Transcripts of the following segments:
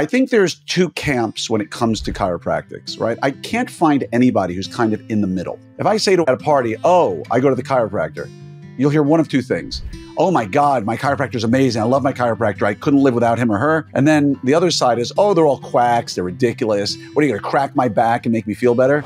I think there's two camps when it comes to chiropractics, right? I can't find anybody who's kind of in the middle. If I say to at a party, "Oh, I go to the chiropractor," you'll hear one of two things. Oh my God, my chiropractor's amazing. I love my chiropractor. I couldn't live without him or her. And then the other side is, oh, they're all quacks. They're ridiculous. What are you going to crack my back and make me feel better?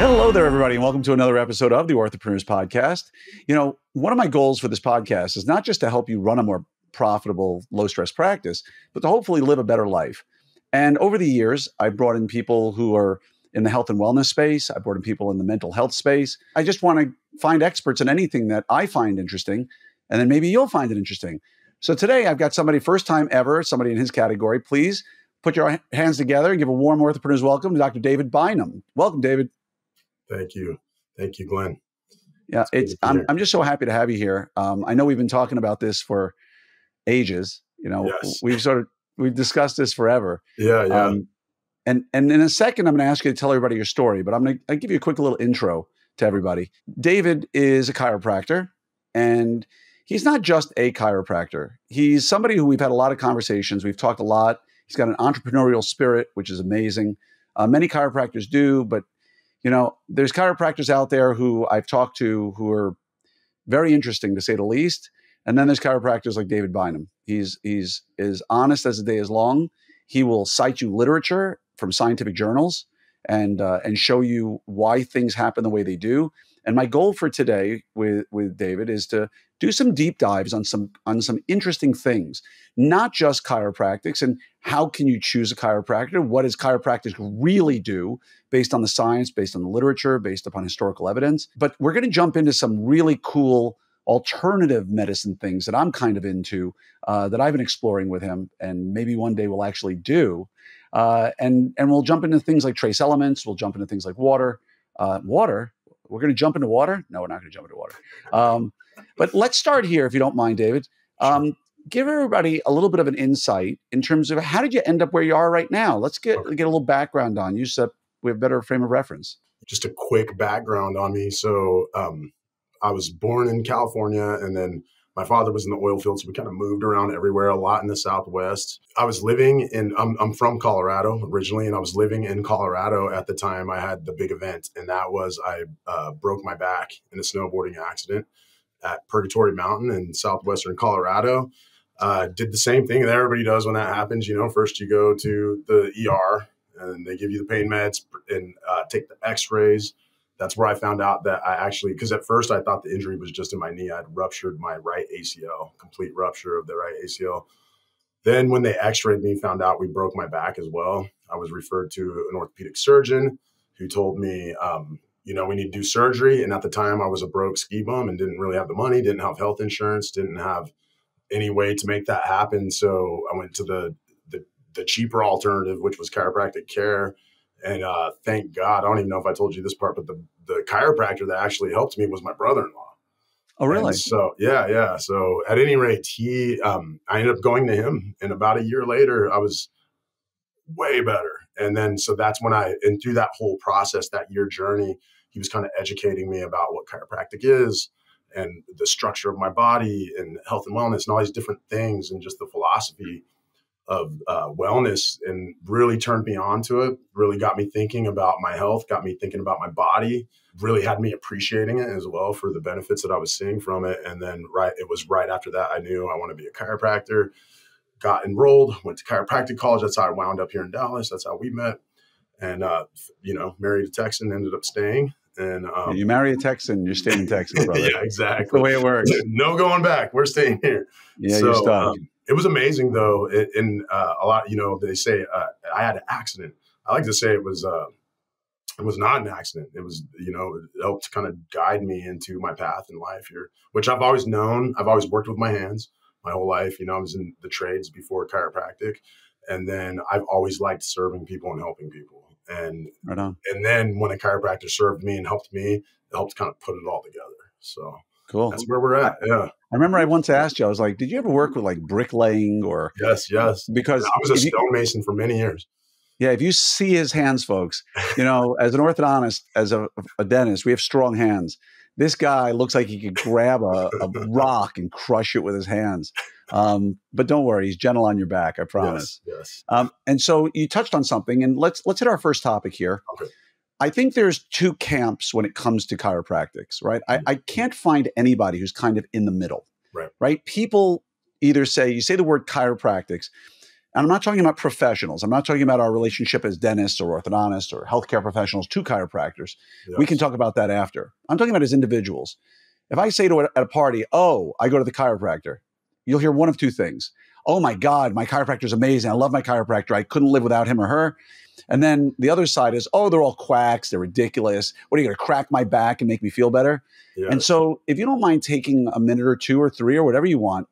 Hello there, everybody, and welcome to another episode of the Orthopreneurs Podcast. You know, one of my goals for this podcast is not just to help you run a more profitable, low stress practice, but to hopefully live a better life. And over the years, I've brought in people who are in the health and wellness space. I brought in people in the mental health space. I just want to find experts in anything that I find interesting, and then maybe you'll find it interesting. So today I've got somebody first time ever, somebody in his category. Please put your hands together and give a warm orthopreneurs welcome to Dr. David Bynum. Welcome, David. Thank you. Thank you, Glenn. Yeah, it's, it's I'm, I'm just so happy to have you here. Um, I know we've been talking about this for ages. You know, yes. we've sort of we've discussed this forever. Yeah, yeah. Um, and and in a second, I'm going to ask you to tell everybody your story, but I'm going to give you a quick little intro to everybody. David is a chiropractor, and he's not just a chiropractor. He's somebody who we've had a lot of conversations. We've talked a lot. He's got an entrepreneurial spirit, which is amazing. Uh, many chiropractors do, but you know, there's chiropractors out there who I've talked to who are very interesting to say the least. And then there's chiropractors like David Bynum. He's he's as honest as the day is long. He will cite you literature from scientific journals and uh, and show you why things happen the way they do. And my goal for today with with David is to do some deep dives on some on some interesting things, not just chiropractics and how can you choose a chiropractor? What does chiropractic really do based on the science, based on the literature, based upon historical evidence? But we're going to jump into some really cool alternative medicine things that I'm kind of into uh, that I've been exploring with him, and maybe one day we'll actually do. Uh, and and we'll jump into things like trace elements. We'll jump into things like water. Uh, water. We're going to jump into water. No, we're not going to jump into water. Um, but let's start here, if you don't mind, David. Um, give everybody a little bit of an insight in terms of how did you end up where you are right now. Let's get get a little background on you so we have a better frame of reference. Just a quick background on me. So um, I was born in California and then my father was in the oil field, so we kind of moved around everywhere a lot in the Southwest. I was living in, I'm, I'm from Colorado originally, and I was living in Colorado at the time I had the big event, and that was I uh, broke my back in a snowboarding accident at Purgatory Mountain in southwestern Colorado. Uh, did the same thing that everybody does when that happens. You know, first you go to the ER and they give you the pain meds and uh, take the X-rays that's where I found out that I actually, because at first I thought the injury was just in my knee. I'd ruptured my right ACL, complete rupture of the right ACL. Then when they x-rayed me, found out we broke my back as well. I was referred to an orthopedic surgeon who told me, um, you know, we need to do surgery. And at the time I was a broke ski bum and didn't really have the money, didn't have health insurance, didn't have any way to make that happen. So I went to the, the, the cheaper alternative, which was chiropractic care and uh, thank God, I don't even know if I told you this part, but the, the chiropractor that actually helped me was my brother in law. Oh, really? And so, yeah, yeah. So, at any rate, he, um, I ended up going to him, and about a year later, I was way better. And then, so that's when I, and through that whole process, that year journey, he was kind of educating me about what chiropractic is and the structure of my body and health and wellness and all these different things and just the philosophy of uh, wellness and really turned me on to it really got me thinking about my health got me thinking about my body really had me appreciating it as well for the benefits that i was seeing from it and then right it was right after that i knew i want to be a chiropractor got enrolled went to chiropractic college that's how i wound up here in dallas that's how we met and uh, you know married a texan ended up staying and um, you marry a Texan, you're staying in Texas, brother. yeah, exactly. That's the way it works. no going back. We're staying here. Yeah, so, you're stuck. Um, it was amazing though. In uh, a lot, you know, they say uh, I had an accident. I like to say it was uh, it was not an accident. It was you know it helped kind of guide me into my path in life here, which I've always known. I've always worked with my hands my whole life. You know, I was in the trades before chiropractic, and then I've always liked serving people and helping people. And right and then when a chiropractor served me and helped me, it helped kind of put it all together. So Cool. That's where we're at. Yeah. I remember I once asked you, I was like, did you ever work with like bricklaying or? Yes, yes. Because I was a stonemason for many years. Yeah. If you see his hands, folks, you know, as an orthodontist, as a, a dentist, we have strong hands. this guy looks like he could grab a, a rock and crush it with his hands. Um, but don't worry, he's gentle on your back. I promise. Yes. yes. Um, and so you touched on something, and let's let's hit our first topic here. Okay. I think there's two camps when it comes to chiropractics, right? I, mm-hmm. I can't find anybody who's kind of in the middle. Right. Right. People either say you say the word chiropractics, and I'm not talking about professionals. I'm not talking about our relationship as dentists or orthodontists or healthcare professionals to chiropractors. yes. We can talk about that after. I'm talking about as individuals. If I say to a, at a party, "Oh, I go to the chiropractor," you'll hear one of two things. Oh my God, my chiropractor is amazing. I love my chiropractor. I couldn't live without him or her. And then the other side is, oh, they're all quacks. They're ridiculous. What are you going to crack my back and make me feel better? And so, if you don't mind taking a minute or two or three or whatever you want,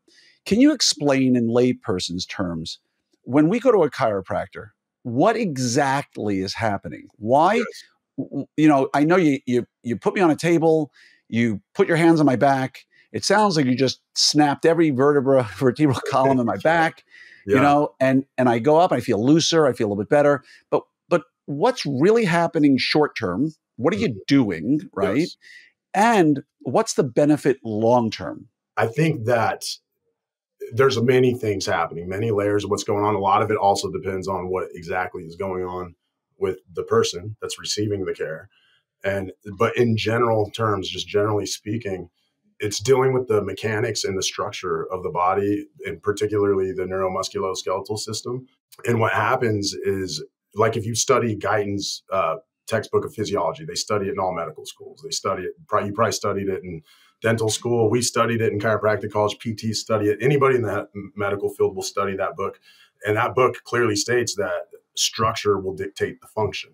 can you explain in layperson's terms when we go to a chiropractor, what exactly is happening? Why? Yes. You know, I know you you you put me on a table, you put your hands on my back. It sounds like you just snapped every vertebra vertebral column in my back Yeah. you know and and i go up i feel looser i feel a little bit better but but what's really happening short term what are you doing right Mm-hmm. Yes. and what's the benefit long term I think that there's many things happening, many layers of what's going on. A lot of it also depends on what exactly is going on with the person that's receiving the care. And but in general terms, just generally speaking, it's dealing with the mechanics and the structure of the body, and particularly the neuromusculoskeletal system. And what happens is, like if you study Guyton's uh, textbook of physiology, they study it in all medical schools. They study it. You probably studied it in dental school. We studied it in chiropractic college. PT study it. Anybody in that medical field will study that book. And that book clearly states that structure will dictate the function.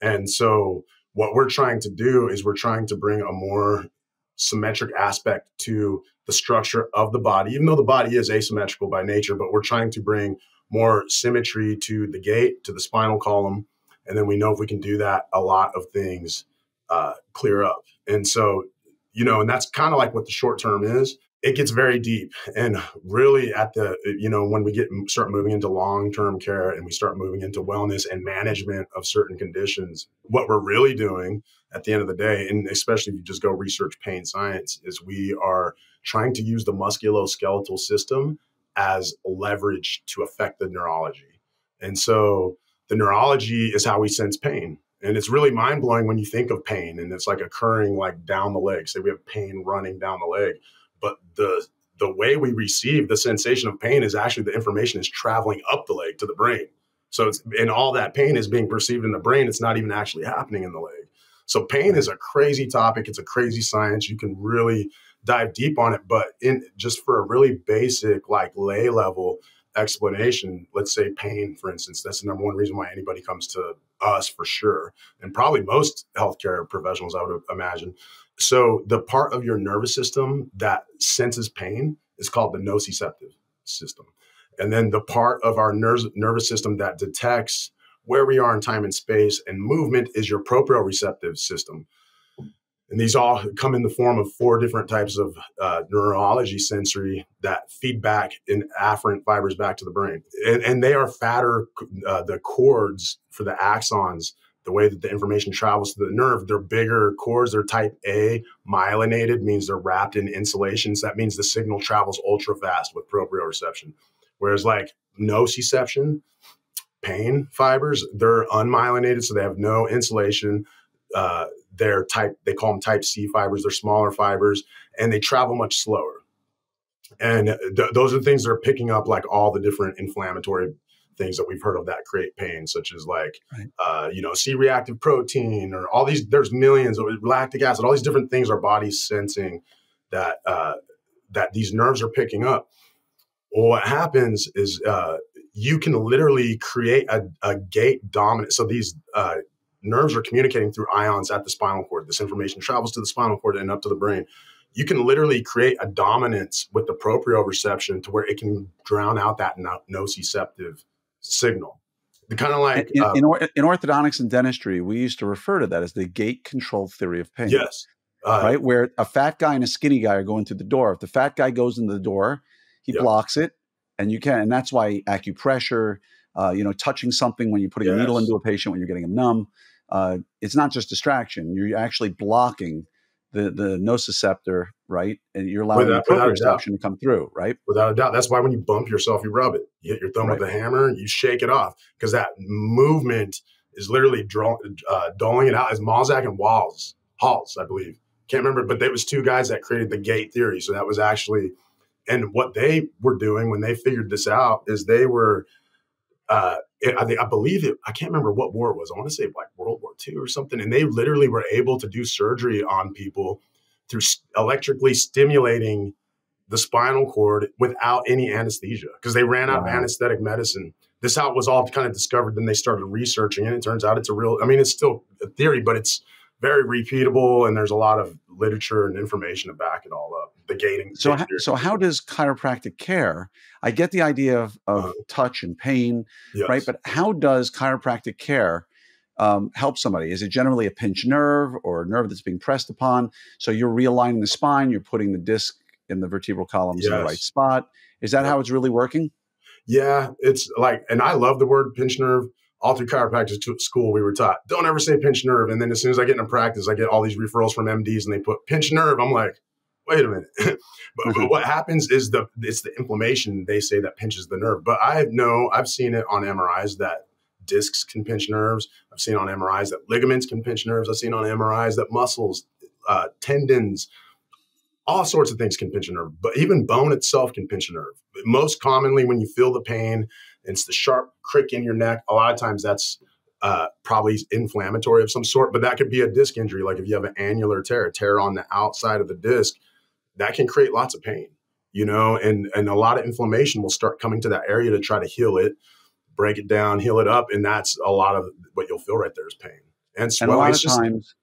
And so, what we're trying to do is we're trying to bring a more symmetric aspect to the structure of the body, even though the body is asymmetrical by nature, but we're trying to bring more symmetry to the gait, to the spinal column. And then we know if we can do that, a lot of things uh, clear up. And so, you know, and that's kind of like what the short term is. It gets very deep, and really at the you know when we get start moving into long term care and we start moving into wellness and management of certain conditions, what we're really doing at the end of the day, and especially if you just go research pain science, is we are trying to use the musculoskeletal system as leverage to affect the neurology. And so the neurology is how we sense pain. And it's really mind blowing when you think of pain and it's like occurring like down the leg. Say we have pain running down the leg, but the the way we receive the sensation of pain is actually the information is traveling up the leg to the brain. So it's and all that pain is being perceived in the brain. It's not even actually happening in the leg. So pain is a crazy topic. It's a crazy science. You can really dive deep on it, but in just for a really basic like lay level explanation, let's say pain, for instance, that's the number one reason why anybody comes to us for sure, and probably most healthcare professionals, I would imagine. So the part of your nervous system that senses pain is called the nociceptive system. And then the part of our nerves, nervous system that detects where we are in time and space and movement is your proprioceptive system. And these all come in the form of four different types of uh, neurology sensory that feed back in afferent fibers back to the brain. And, and they are fatter, uh, the cords for the axons, the way that the information travels to the nerve, they're bigger cords. They're type A, myelinated, means they're wrapped in insulations. That means the signal travels ultra fast with proprioception. Whereas, like nociception, pain fibers, they're unmyelinated, so they have no insulation. Uh, they're type they call them type C fibers. They're smaller fibers and they travel much slower. And th- those are the things that are picking up like all the different inflammatory things that we've heard of that create pain, such as like Right. uh, you know C-reactive protein or all these. There's millions of lactic acid. All these different things our body's sensing that uh, that these nerves are picking up. Well, what happens is uh, you can literally create a, a gate dominant. So these uh, nerves are communicating through ions at the spinal cord. This information travels to the spinal cord and up to the brain. You can literally create a dominance with the proprioception to where it can drown out that no- nociceptive signal. The kind of like in, uh, in, or, in orthodontics and dentistry we used to refer to that as the gate control theory of pain. Yes, uh, right? Where a fat guy and a skinny guy are going through the door. If the fat guy goes into the door he Yep. blocks it and you can and that's why acupressure uh, you know touching something when you're putting a needle into a patient when you're getting them numb uh, it's not just distraction. You're actually blocking the the nociceptor, right? And you're allowing without, the proprioception to come through, right? Without a doubt. That's why when you bump yourself, you rub it. You hit your thumb right. with a hammer, you shake it off because that movement is literally draw, uh, doling it out as Malzahn and Walls, Halls, I believe. Can't remember, but there was two guys that created the gate theory. So that was actually, and what they were doing when they figured this out is they were uh, I, think, I believe it. I can't remember what war it was. I want to say like World War II or something. And they literally were able to do surgery on people through electrically stimulating the spinal cord without any anesthesia because they ran out wow. of anesthetic medicine. This how it was all kind of discovered. Then they started researching, and it turns out it's a real. I mean, it's still a theory, but it's very repeatable, and there's a lot of literature and information to back it all up. The gating. So, how, so how does chiropractic care? I get the idea of, of uh, touch and pain, yes. right? But how does chiropractic care um, help somebody? Is it generally a pinched nerve or a nerve that's being pressed upon? So you're realigning the spine, you're putting the disc in the vertebral columns yes. in the right spot. Is that how it's really working? Yeah, it's like, and I love the word pinched nerve all through chiropractic school, we were taught don't ever say pinch nerve. And then as soon as I get into practice, I get all these referrals from MDs and they put pinch nerve. I'm like, wait a minute. but, mm-hmm. but, what happens is the it's the inflammation they say that pinches the nerve. But I know I've seen it on MRIs that discs can pinch nerves. I've seen on MRIs that ligaments can pinch nerves. I've seen on MRIs that muscles, uh, tendons, all sorts of things can pinch a nerve. But even bone itself can pinch a nerve. But most commonly, when you feel the pain it's the sharp crick in your neck. A lot of times that's uh, probably inflammatory of some sort, but that could be a disc injury. Like if you have an annular tear, a tear on the outside of the disc, that can create lots of pain, you know, and, and a lot of inflammation will start coming to that area to try to heal it, break it down, heal it up. And that's a lot of what you'll feel right there is pain. And, and a lot of just, times,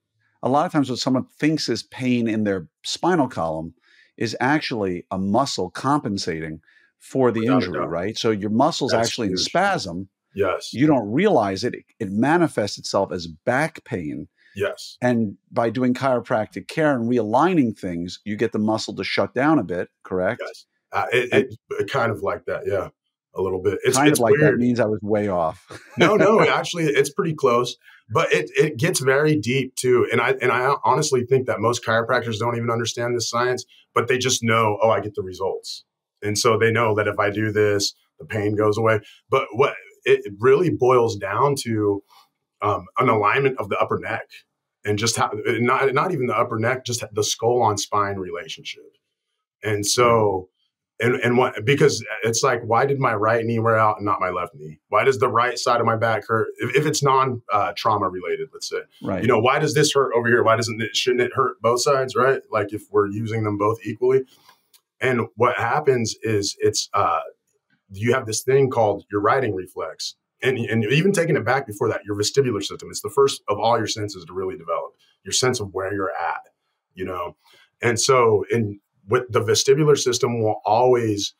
a lot of times what someone thinks is pain in their spinal column is actually a muscle compensating for the Without injury, right? So your muscles That's actually huge. in spasm. Yes. You don't realize it. It manifests itself as back pain. Yes. And by doing chiropractic care and realigning things, you get the muscle to shut down a bit, correct? Yes. Uh, it, it, it, kind of like that, yeah, a little bit. It's kind it's of like weird. that means I was way off. no, no, actually, it's pretty close, but it it gets very deep too. And I and I honestly think that most chiropractors don't even understand this science, but they just know, oh, I get the results. And so they know that if I do this, the pain goes away. But what it really boils down to um, an alignment of the upper neck and just how, not, not even the upper neck, just the skull on spine relationship. And so, and, and what, because it's like, why did my right knee wear out and not my left knee? Why does the right side of my back hurt? If, if it's non uh, trauma related, let's say, right. you know, why does this hurt over here? Why doesn't it, shouldn't it hurt both sides? Right. Like if we're using them both equally. And what happens is it's uh, you have this thing called your righting reflex. And, and even taking it back before that, your vestibular system, it's the first of all your senses to really develop your sense of where you're at, you know? And so in with the vestibular system will always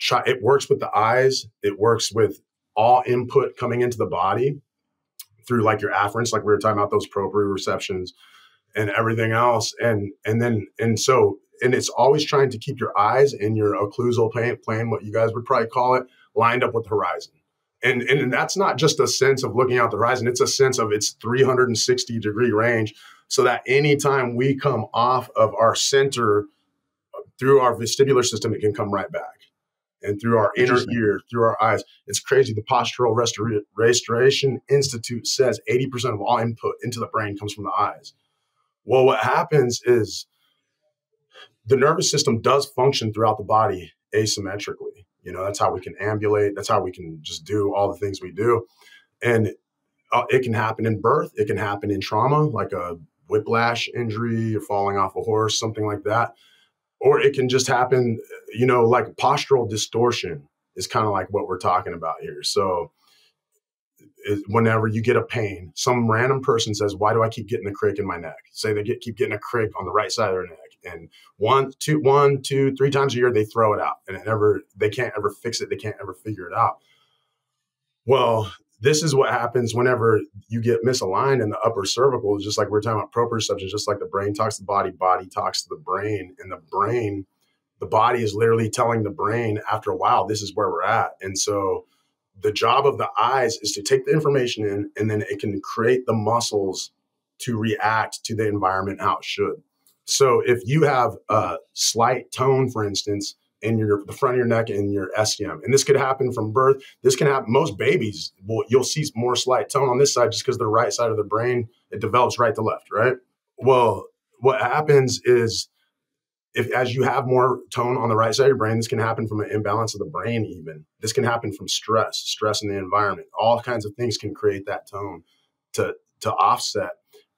try, it works with the eyes, it works with all input coming into the body through like your afferents, like we were talking about those proprioceptions and everything else. And, and then, and so and it's always trying to keep your eyes and your occlusal plane, plane, what you guys would probably call it, lined up with the horizon. And, and that's not just a sense of looking out the horizon, it's a sense of its 360 degree range so that anytime we come off of our center through our vestibular system, it can come right back. And through our inner ear, through our eyes. It's crazy. The Postural Restor- Restoration Institute says 80% of all input into the brain comes from the eyes. Well, what happens is the nervous system does function throughout the body asymmetrically. You know, that's how we can ambulate. That's how we can just do all the things we do. And uh, it can happen in birth. It can happen in trauma, like a whiplash injury or falling off a horse, something like that. Or it can just happen, you know, like postural distortion is kind of like what we're talking about here. So, whenever you get a pain, some random person says, "Why do I keep getting a crick in my neck?" Say they get keep getting a crick on the right side of their neck, and one, two, one, two, three times a year they throw it out, and it never they can't ever fix it. They can't ever figure it out. Well, this is what happens whenever you get misaligned in the upper cervical. Just like we're talking about proprioception, just like the brain talks to the body, body talks to the brain, and the brain, the body is literally telling the brain after a while, this is where we're at, and so the job of the eyes is to take the information in and then it can create the muscles to react to the environment how it should. So if you have a slight tone, for instance, in your the front of your neck and your SCM, and this could happen from birth. This can happen. Most babies will you'll see more slight tone on this side just because the right side of the brain it develops right to left, right? Well, what happens is if as you have more tone on the right side of your brain, this can happen from an imbalance of the brain, even. This can happen from stress, stress in the environment. All kinds of things can create that tone to to offset.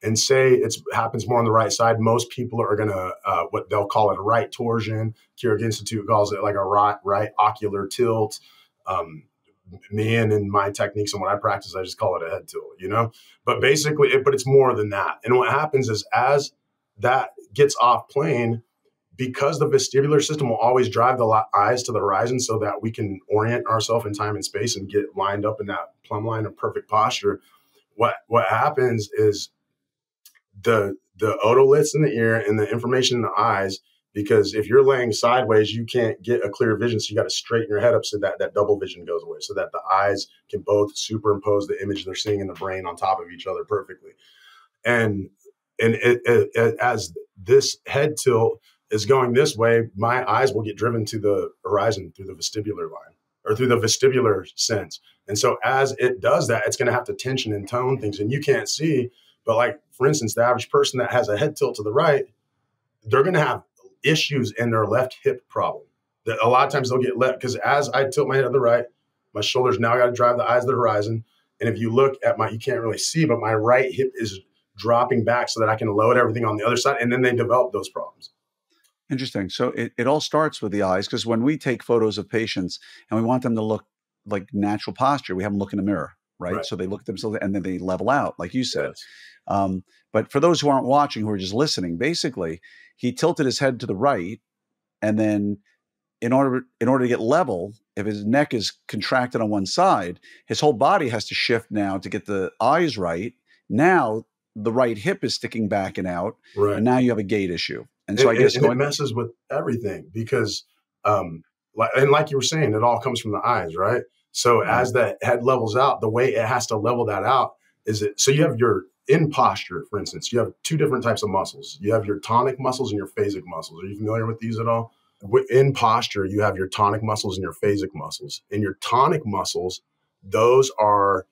And say it happens more on the right side, most people are gonna uh, what they'll call it right torsion. Carrick Institute calls it like a right right ocular tilt. Um, me and in my techniques and what I practice, I just call it a head tilt, you know. But basically, it, but it's more than that. And what happens is as that gets off plane, because the vestibular system will always drive the eyes to the horizon so that we can orient ourselves in time and space and get lined up in that plumb line of perfect posture what what happens is the the otoliths in the ear and the information in the eyes because if you're laying sideways you can't get a clear vision so you got to straighten your head up so that that double vision goes away so that the eyes can both superimpose the image they're seeing in the brain on top of each other perfectly and and it, it, it, as this head tilt is going this way, my eyes will get driven to the horizon through the vestibular line or through the vestibular sense. And so as it does that, it's going to have to tension and tone things. And you can't see, but like for instance, the average person that has a head tilt to the right, they're going to have issues in their left hip problem. That a lot of times they'll get left because as I tilt my head to the right, my shoulders now got to drive the eyes to the horizon. And if you look at my, you can't really see, but my right hip is dropping back so that I can load everything on the other side. And then they develop those problems. Interesting. So it, it all starts with the eyes because when we take photos of patients and we want them to look like natural posture, we have them look in a mirror, right? right. So they look at themselves and then they level out, like you said. Yes. Um, but for those who aren't watching, who are just listening, basically, he tilted his head to the right, and then in order in order to get level, if his neck is contracted on one side, his whole body has to shift now to get the eyes right. Now the right hip is sticking back and out, right. and now you have a gait issue. And so I guess it messes with everything because, um, like, and like you were saying, it all comes from the eyes, right? So mm-hmm. as that head levels out, the way it has to level that out is it. So you have your in posture, for instance, you have two different types of muscles. You have your tonic muscles and your phasic muscles. Are you familiar with these at all? In posture, you have your tonic muscles and your phasic muscles. In your tonic muscles, those are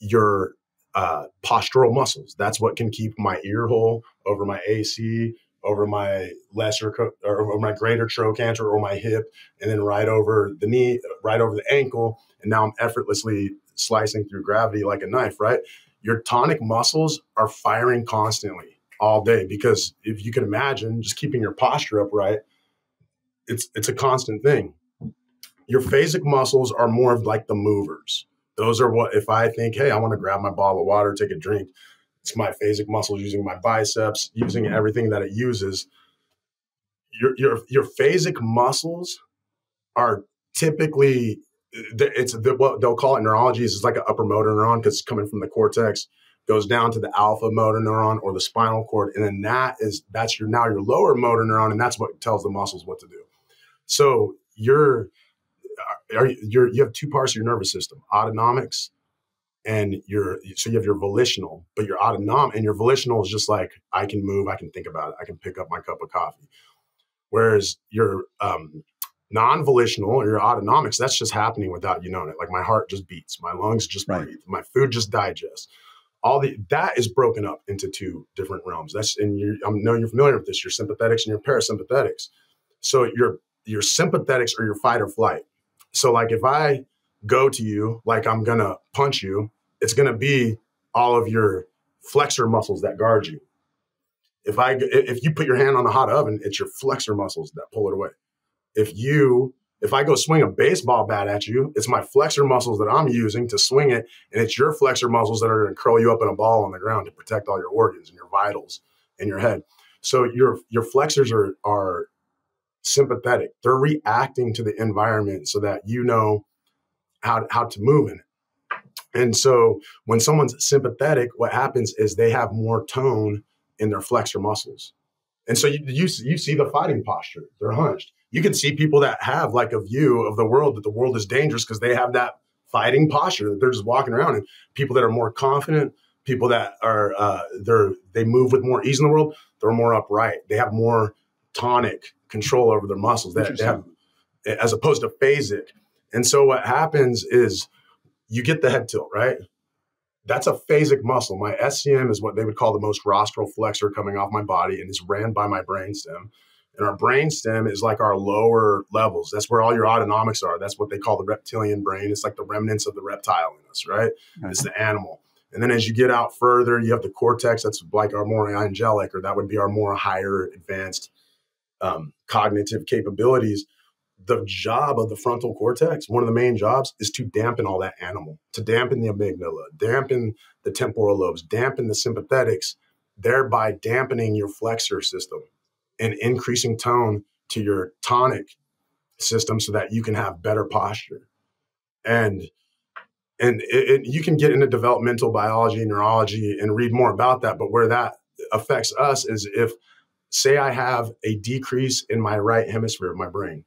your uh, postural muscles. That's what can keep my ear hole over my AC, over my lesser or over my greater trochanter or my hip, and then right over the knee, right over the ankle, and now I'm effortlessly slicing through gravity like a knife. Right, your tonic muscles are firing constantly all day because if you can imagine, just keeping your posture upright, it's it's a constant thing. Your phasic muscles are more of like the movers. Those are what if I think, hey, I want to grab my bottle of water, take a drink it's my phasic muscles using my biceps, using mm-hmm. everything that it uses. Your your your phasic muscles are typically it's the, what they'll call it neurology is like an upper motor neuron because it's coming from the cortex goes down to the alpha motor neuron or the spinal cord and then that is that's your now your lower motor neuron and that's what tells the muscles what to do so you're are, you're you have two parts of your nervous system autonomics and your so you have your volitional, but your autonomic and your volitional is just like I can move, I can think about it, I can pick up my cup of coffee. Whereas your um, non-volitional or your autonomics, that's just happening without you knowing it. Like my heart just beats, my lungs just right. breathe, my food just digests. All the that is broken up into two different realms. That's and you I know you're familiar with this. Your sympathetics and your parasympathetics. So your your sympathetics are your fight or flight. So like if I go to you like I'm gonna punch you, it's going to be all of your flexor muscles that guard you. If I if you put your hand on the hot oven, it's your flexor muscles that pull it away. If you if I go swing a baseball bat at you, it's my flexor muscles that I'm using to swing it, and it's your flexor muscles that are going to curl you up in a ball on the ground to protect all your organs and your vitals in your head. So your your flexors are are sympathetic. They're reacting to the environment so that you know how how to move in it. And so when someone's sympathetic, what happens is they have more tone in their flexor muscles. And so you, you, you see the fighting posture, they're hunched. You can see people that have like a view of the world that the world is dangerous because they have that fighting posture that they're just walking around. And people that are more confident, People that are uh, they're they move with more ease in the world. They're more upright. They have more tonic control over their muscles. That they have, as opposed to phasic. And so what happens is you get the head tilt, right? That's a phasic muscle. My SCM is what they would call the most rostral flexor coming off my body and is ran by my brainstem. And our brainstem is like our lower levels. That's where all your autonomics are. That's what they call the reptilian brain. It's like the remnants of the reptile in us, right? It's the animal. And then as you get out further, you have the cortex. That's like our more angelic, or that would be our more higher advanced um, cognitive capabilities. The job of the frontal cortex, one of the main jobs, is to dampen all that animal, to dampen the amygdala, dampen the temporal lobes, dampen the sympathetics, thereby dampening your flexor system and increasing tone to your tonic system so that you can have better posture. And and it, it, you can get into developmental biology, neurology, and read more about that. But where that affects us is if, say, I have a decrease in my right hemisphere of my brain,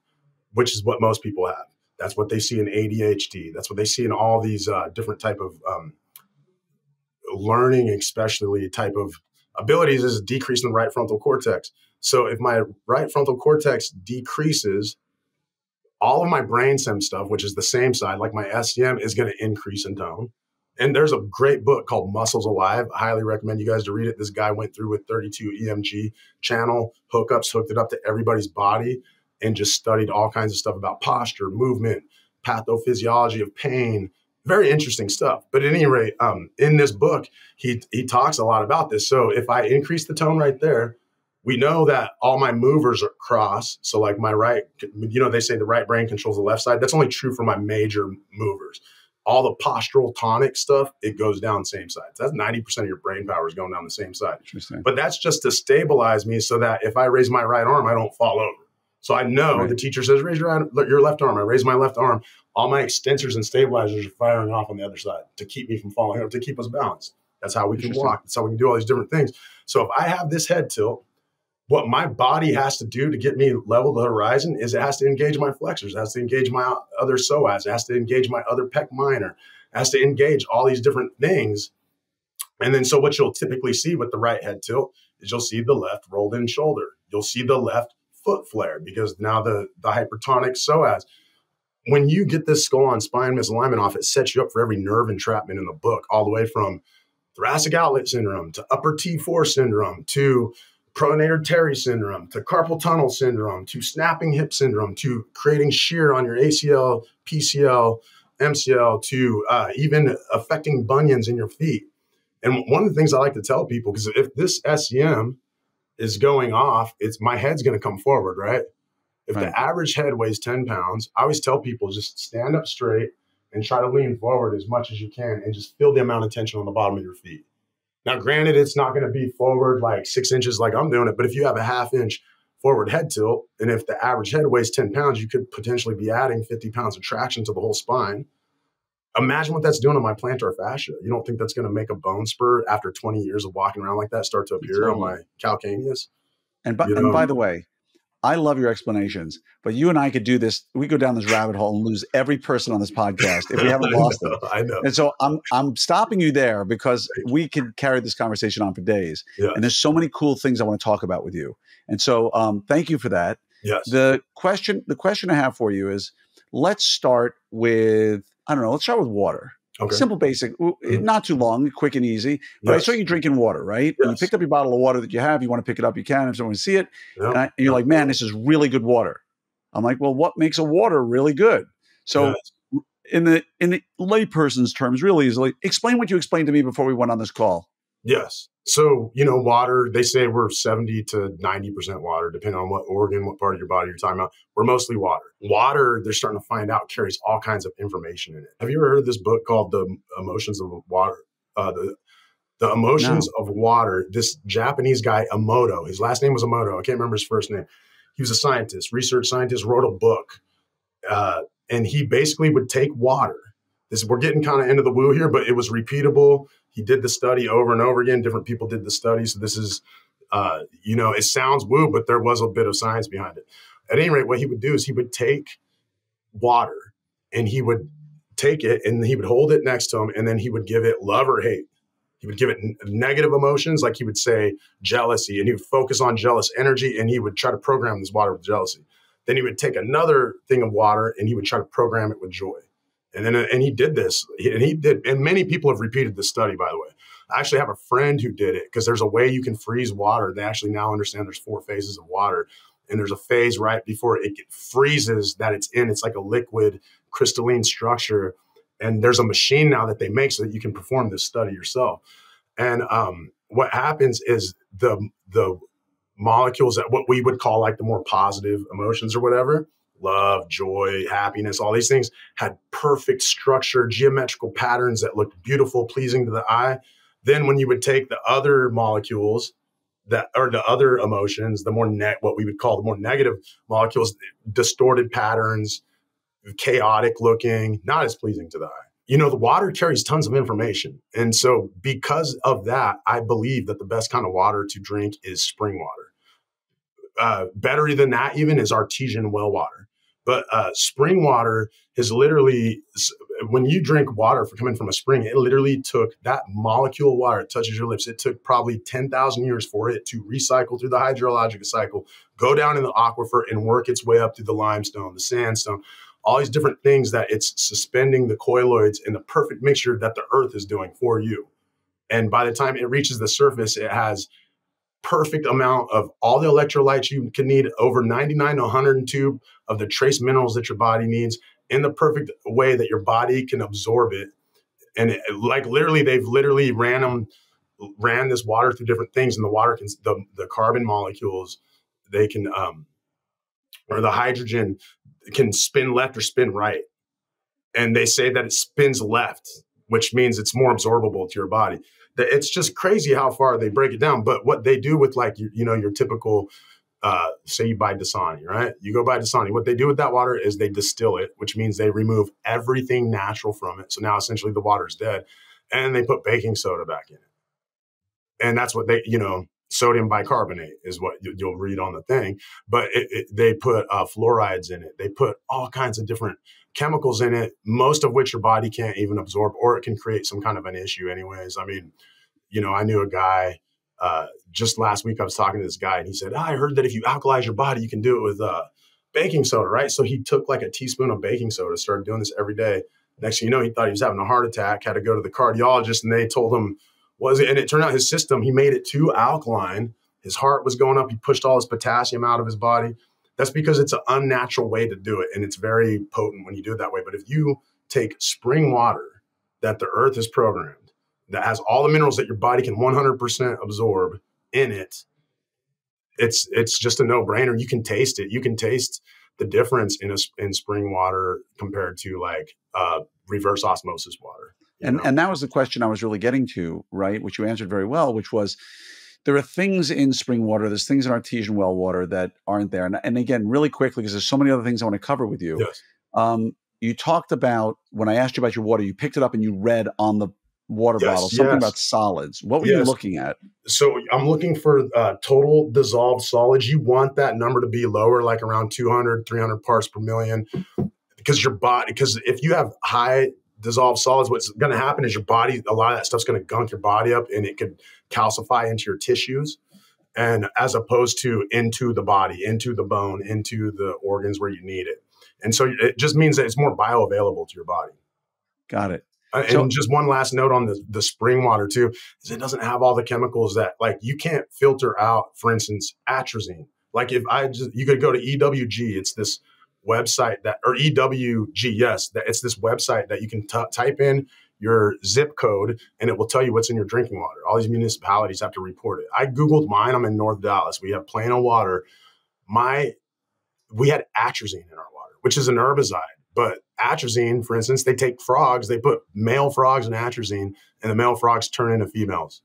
which is what most people have. That's what they see in ADHD. That's what they see in all these uh, different type of um, learning, especially type of abilities, is a decrease in the right frontal cortex. So if my right frontal cortex decreases, all of my brainstem stuff, which is the same side, like my SCM, is going to increase in tone. And there's a great book called Muscles Alive. I highly recommend you guys to read it. This guy went through with 32 EMG channel hookups, hooked it up to everybody's body, and just studied all kinds of stuff about posture, movement, pathophysiology of pain. Very interesting stuff. But at any rate, um, in this book, he he talks a lot about this. So if I increase the tone right there, we know that all my movers are cross. So like my right, you know, they say the right brain controls the left side. That's only true for my major movers. All the postural tonic stuff, it goes down the same side. So that's 90% of your brain power is going down the same side. But that's just to stabilize me so that if I raise my right arm, I don't fall over. So I know right. the teacher says, raise your, your left arm. I raise my left arm. All my extensors and stabilizers are firing off on the other side to keep me from falling, to keep us balanced. That's how we can walk. That's how we can do all these different things. So if I have this head tilt, what my body has to do to get me level to the horizon is it has to engage my flexors, it has to engage my other psoas, it has to engage my other pec minor, it has to engage all these different things. And then, so what you'll typically see with the right head tilt is you'll see the left rolled in shoulder. You'll see the left foot flare because now the, the hypertonic psoas. When you get this skull on spine misalignment off, it sets you up for every nerve entrapment in the book, all the way from thoracic outlet syndrome to upper T4 syndrome to pronator teres syndrome to carpal tunnel syndrome to snapping hip syndrome to creating shear on your ACL, PCL, MCL to uh, even affecting bunions in your feet. And one of the things I like to tell people, because if this SCM is going off, it's my head's going to come forward, right? If right. the average head weighs 10 pounds, I always tell people just stand up straight and try to lean forward as much as you can and just feel the amount of tension on the bottom of your feet. Now, granted, it's not going to be forward like six inches like I'm doing it, but if you have a half inch forward head tilt, and if the average head weighs 10 pounds, you could potentially be adding 50 pounds of traction to the whole spine. Imagine what that's doing to my plantar fascia. You don't think that's going to make a bone spur after 20 years of walking around like that start to appear totally. on my calcaneus? And by, you know? and by the way, I love your explanations, but you and I could do this. We go down this rabbit hole and lose every person on this podcast if we haven't lost know, them. I know. And so I'm I'm stopping you there because we could carry this conversation on for days. Yes. And there's so many cool things I want to talk about with you. And so um, thank you for that. Yes. The question the question I have for you is let's start with I don't know, let's start with water. Okay. Simple, basic, mm-hmm. not too long, quick and easy. But yes. I saw you drinking water, right? Yes. And you picked up your bottle of water that you have. You want to pick it up, you can. If someone see it, yep. and, I, and, you're like, man, this is really good water. I'm like, well, what makes a water really good? So, yes. in the in the layperson's terms, really easily, explain what you explained to me before we went on this call. Yes. So, you know, water, they say we're 70 to 90% water, depending on what organ, what part of your body you're talking about. We're mostly water. Water, they're starting to find out, carries all kinds of information in it. Have you ever heard of this book called The Emotions of Water? Uh, the, the Emotions no. of Water. This Japanese guy, Emoto, his last name was Emoto. I can't remember his first name. He was a scientist, research scientist, wrote a book. Uh, and he basically would take water. This we're getting kind of into the woo here, but it was repeatable he did the study over and over again. Different people did the study. So this is, uh, you know, it sounds woo, but there was a bit of science behind it. At any rate, what he would do is he would take water and he would take it and he would hold it next to him and then he would give it love or hate. He would give it negative emotions, like he would say jealousy, and he would focus on jealous energy, and he would try to program this water with jealousy. Then he would take another thing of water and he would try to program it with joy. And then and he did this, and he did, and many people have repeated this study, by the way. I actually have a friend who did it because there's a way you can freeze water. They actually now understand there's four phases of water, and there's a phase right before it freezes that it's in. It's like a liquid crystalline structure, and there's a machine now that they make so that you can perform this study yourself. And um, what happens is the the molecules that what we would call like the more positive emotions or whatever love, joy, happiness, all these things had perfect structure, geometrical patterns that looked beautiful, pleasing to the eye. Then when you would take the other molecules that or the other emotions, the more net what we would call the more negative molecules, distorted patterns, chaotic looking, not as pleasing to the eye. You know, the water carries tons of information. And so because of that, I believe that the best kind of water to drink is spring water uh, better than that even is artesian well water. But uh, spring water is literally when you drink water for coming from a spring, it literally took that molecule of water, it touches your lips. It took probably 10,000 years for it to recycle through the hydrologic cycle, go down in the aquifer and work its way up through the limestone, the sandstone, all these different things that it's suspending the colloids in the perfect mixture that the earth is doing for you. And by the time it reaches the surface, it has perfect amount of all the electrolytes you can need, over 99 to 102 of the trace minerals that your body needs in the perfect way that your body can absorb it. And it, like literally, they've literally ran them, ran this water through different things, and the water can the the carbon molecules they can um or the hydrogen can spin left or spin right, and they say that it spins left, which means it's more absorbable to your body it's just crazy how far they break it down. But what they do with like you, you know your typical uh, say you buy Dasani, right? You go buy Dasani. What they do with that water is they distill it, which means they remove everything natural from it. So now essentially the water's dead, and they put baking soda back in it. And that's what they, you know, sodium bicarbonate is what you'll read on the thing. But it, it, they put uh, fluorides in it. They put all kinds of different chemicals in it, most of which your body can't even absorb, or it can create some kind of an issue, anyways. I mean, you know, I knew a guy uh, just last week. I was talking to this guy, and he said, "I heard that if you alkalize your body, you can do it with uh, baking soda, right?" So he took like a teaspoon of baking soda, started doing this every day. Next thing you know, he thought he was having a heart attack. Had to go to the cardiologist, and they told him was it, and it turned out his system he made it too alkaline. His heart was going up. He pushed all his potassium out of his body. That's because it's an unnatural way to do it. And it's very potent when you do it that way. But if you take spring water that the earth is programmed, that has all the minerals that your body can 100% absorb in it, it's it's just a no brainer. You can taste it. You can taste the difference in a, in spring water compared to like uh, reverse osmosis water. And know? and that was the question I was really getting to, right? Which you answered very well, which was there are things in spring water, there's things in artesian well water that aren't there. And, and again, really quickly, because there's so many other things I want to cover with you. Yes. Um, you talked about when I asked you about your water, you picked it up and you read on the water yes, bottle something yes. about solids. What were yes. you looking at? So I'm looking for uh, total dissolved solids. You want that number to be lower, like around 200, 300 parts per million, because your body. Because if you have high dissolved solids, what's going to happen is your body, a lot of that stuff's going to gunk your body up, and it could calcify into your tissues and as opposed to into the body, into the bone, into the organs where you need it. And so it just means that it's more bioavailable to your body. Got it. Uh, and so, just one last note on the, the spring water too is it doesn't have all the chemicals that like you can't filter out, for instance, atrazine. Like if I just you could go to EWG, it's this website that or EWG, yes, that it's this website that you can t- type in your zip code and it will tell you what's in your drinking water. All these municipalities have to report it. I Googled mine. I'm in North Dallas. We have plain old water. My, we had atrazine in our water, which is an herbicide. But atrazine, for instance, they take frogs, they put male frogs in atrazine, and the male frogs turn into females.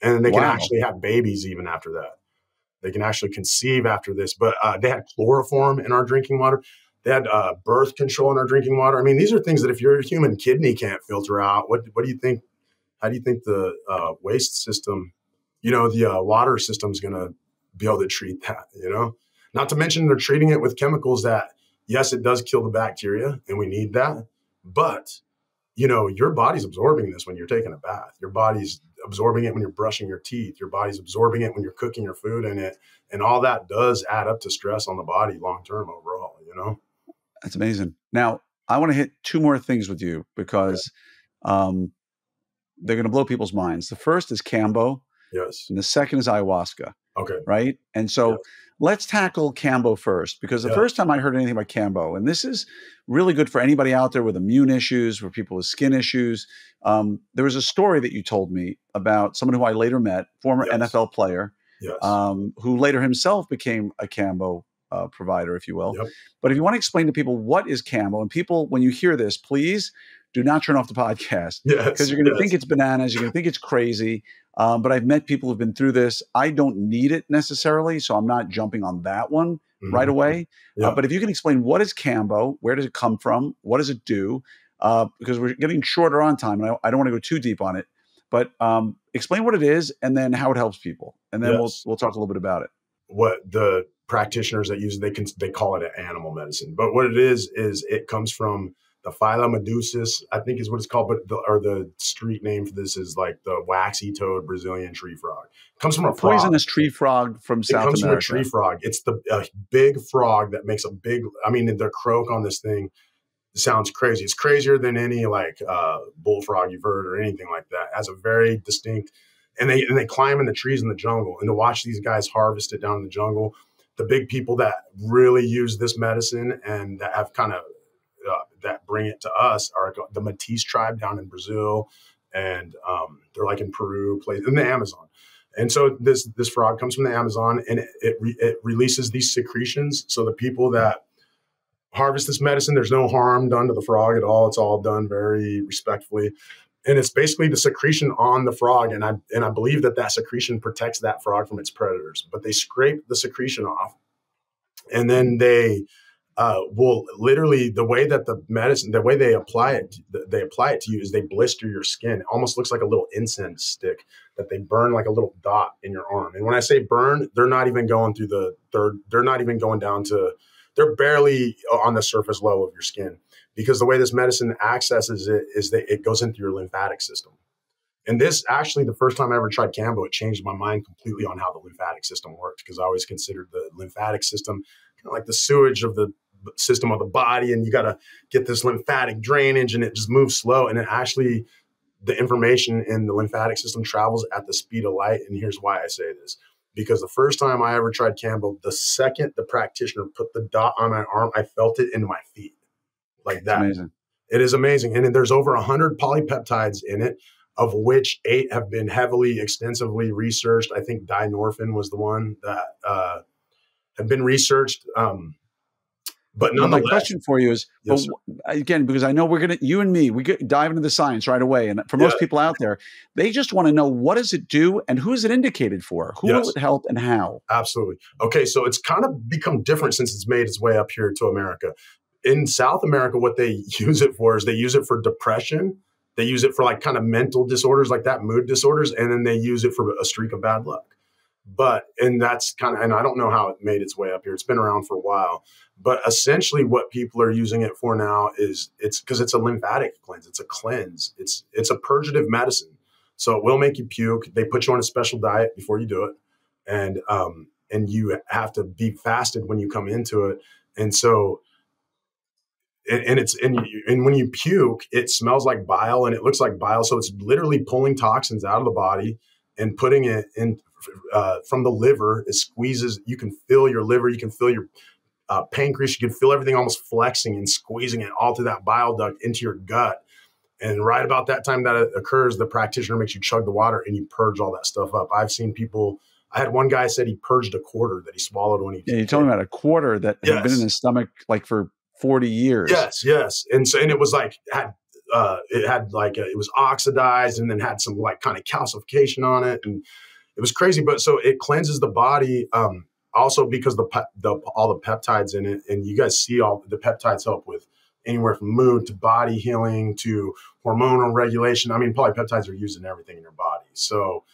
And they wow. can actually have babies even after that. They can actually conceive after this. But uh, they had chloroform in our drinking water. They had uh, birth control in our drinking water. I mean, these are things that if your human kidney can't filter out, what what do you think? How do you think the uh, waste system, you know, the uh, water system is going to be able to treat that? You know, not to mention they're treating it with chemicals that, yes, it does kill the bacteria, and we need that, but you know, your body's absorbing this when you're taking a bath. Your body's absorbing it when you're brushing your teeth. Your body's absorbing it when you're cooking your food in it, and all that does add up to stress on the body long term overall. You know, that's amazing. Now I want to hit two more things with you because okay. um, they're going to blow people's minds. The first is Kambo. Yes. And the second is ayahuasca. Okay. Right. And so yes. let's tackle Kambo first because the yeah. first time I heard anything about Kambo, and this is really good for anybody out there with immune issues, for people with skin issues. Um, there was a story that you told me about someone who I later met, former yes. NFL player, yes. um, who later himself became a Kambo uh, provider, if you will. Yep. But if you want to explain to people what is Kambo, and people, when you hear this, please do not turn off the podcast because yes, you're going to yes. think it's bananas. You're going to think it's crazy. Um, but I've met people who've been through this. I don't need it necessarily, so I'm not jumping on that one mm-hmm. right away. Yeah. Uh, but if you can explain what is Kambo, where does it come from, what does it do? Uh, because we're getting shorter on time, and I, I, don't want to go too deep on it. But um, explain what it is, and then how it helps people, and then yes. we'll we'll talk a little bit about it. What the practitioners that use it, they can they call it an animal medicine, but what it is is it comes from the Phyllomedusa, I think is what it's called, but the, or the street name for this is like the waxy toad Brazilian tree frog. It comes from a frog. poisonous tree frog from it South comes from a tree frog. It's the a big frog that makes a big. I mean, the croak on this thing sounds crazy. It's crazier than any like uh, bullfrog you've heard or anything like that. It has a very distinct, and they and they climb in the trees in the jungle. And to watch these guys harvest it down in the jungle, the big people that really use this medicine and that have kind of bring it to us are the Matsés tribe down in Brazil, and um, they're like in Peru, place in the Amazon. And so this this frog comes from the Amazon, and it it, re, it releases these secretions. So the people that harvest this medicine, there's no harm done to the frog at all. It's all done very respectfully, and it's basically the secretion on the frog. And I and I believe that that secretion protects that frog from its predators. But they scrape the secretion off, and then they uh, will literally the way that the medicine, the way they apply it, they apply it to you is they blister your skin. It almost looks like a little incense stick that they burn like a little dot in your arm. And when I say burn, they're not even going through the third. They're not even going down to. They're barely on the surface level of your skin because the way this medicine accesses it is that it goes into your lymphatic system. And this actually, the first time I ever tried Kambo, it changed my mind completely on how the lymphatic system worked because I always considered the lymphatic system kind of like the sewage of the system of the body and you got to get this lymphatic drainage and it just moves slow and it actually the information in the lymphatic system travels at the speed of light and here's why i say this. Because the first time i ever tried Kambo the second the practitioner put the dot on my arm i felt it in my feet. Like that. Amazing. it is amazing and there's over 100 polypeptides in it of which eight have been heavily extensively researched. I think dynorphin was the one that uh, have been researched um, but nonetheless, my question for you is, yes, again, because I know we're gonna, you and me, we get, dive into the science right away, and for most yeah. people out there, they just want to know what does it do and who is it indicated for, who yes. will it help, and how. Absolutely. Okay, so it's kind of become different since it's made its way up here to America. In South America, what they use it for is they use it for depression. They use it for like kind of mental disorders, like that, mood disorders, and then they use it for a streak of bad luck but and that's kind of and i don't know how it made its way up here it's been around for a while but essentially, what people are using it for now is it's because it's a lymphatic cleanse. It's a cleanse. It's it's a purgative medicine. So it will make you puke. They put you on a special diet before you do it, and um, and you have to be fasted when you come into it. And so, and, and it's and you, and when you puke, it smells like bile and it looks like bile. So it's literally pulling toxins out of the body and putting it in uh, from the liver. It squeezes. You can feel your liver. You can feel your uh, pancreas, you can feel everything almost flexing and squeezing it all through that bile duct into your gut. And right about that time that occurs, the practitioner makes you chug the water and you purge all that stuff up. I've seen people. I had one guy said he purged a quarter that he swallowed when he. Yeah, you told me about a quarter that yes. had been in his stomach like for forty years. Yes, yes, and so and it was like had uh, it had like a, it was oxidized and then had some like kind of calcification on it and it was crazy. But so it cleanses the body. Um, also because the, the all the peptides in it, and you guys see all the peptides help with anywhere from mood to body healing to hormonal regulation. I mean, polypeptides are used in everything in your body, so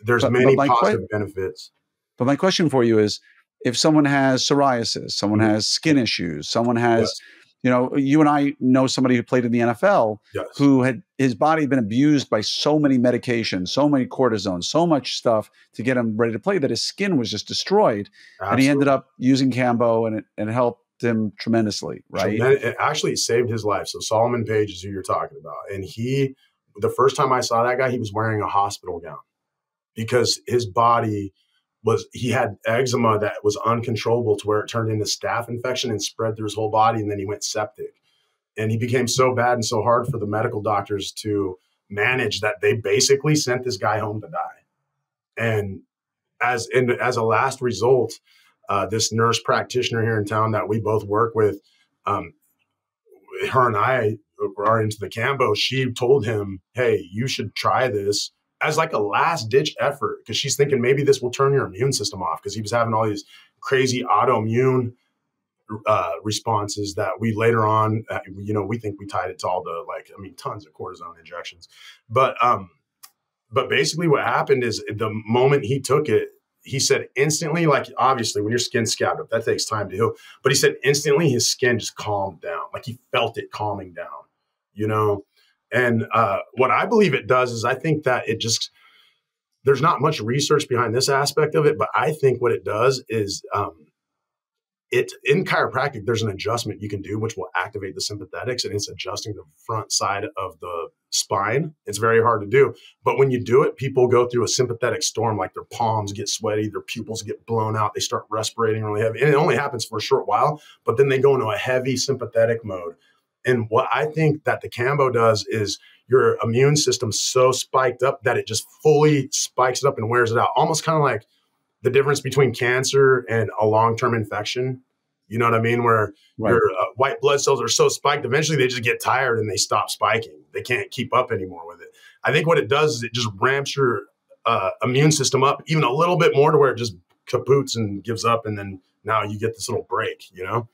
there's but, many but positive que- benefits. But my question for you is, if someone has psoriasis, someone mm-hmm. has skin issues, someone has yes. You know, you and I know somebody who played in the NFL Yes. who had his body had been abused by so many medications, so many cortisone, so much stuff to get him ready to play that his skin was just destroyed. And he ended up using Kambo and it, and it helped him tremendously, right? Tremen- It actually saved his life. So Solomon Page is who you're talking about. And he, the first time I saw that guy, he was wearing a hospital gown because his body was, he had eczema that was uncontrollable to where it turned into staph infection and spread through his whole body. And then he went septic. And he became so bad and so hard for the medical doctors to manage that they basically sent this guy home to die. And as, and as a last result, uh, this nurse practitioner here in town that we both work with, um, her and I are into the Kambo. She told him, "Hey, you should try this as like a last ditch effort because she's thinking maybe this will turn your immune system off because he was having all these crazy autoimmune uh, responses that we later on, uh, you know, we think we tied it to all the like, I mean, tons of cortisone injections, but um, but basically what happened is the moment he took it, he said instantly, like obviously when your skin's scabbed up, that takes time to heal. But he said instantly his skin just calmed down, like he felt it calming down, you know. And uh, what I believe it does is I think that it just there's not much research behind this aspect of it, but I think what it does is um, it in chiropractic there's an adjustment you can do which will activate the sympathetics and it's adjusting the front side of the spine. It's very hard to do but when you do it people go through a sympathetic storm like their palms get sweaty their pupils get blown out they start respirating really heavy and it only happens for a short while but then they go into a heavy sympathetic mode and what i think that the kambo does is your immune system's so spiked up that it just fully spikes it up and wears it out almost kind of like the difference between cancer and a long-term infection. You know what I mean? Where Right. your uh, white blood cells are so spiked, eventually they just get tired and they stop spiking. They can't keep up anymore with it. I think what it does is it just ramps your uh, immune system up even a little bit more to where it just kapoots and gives up, and then now you get this little break. You know?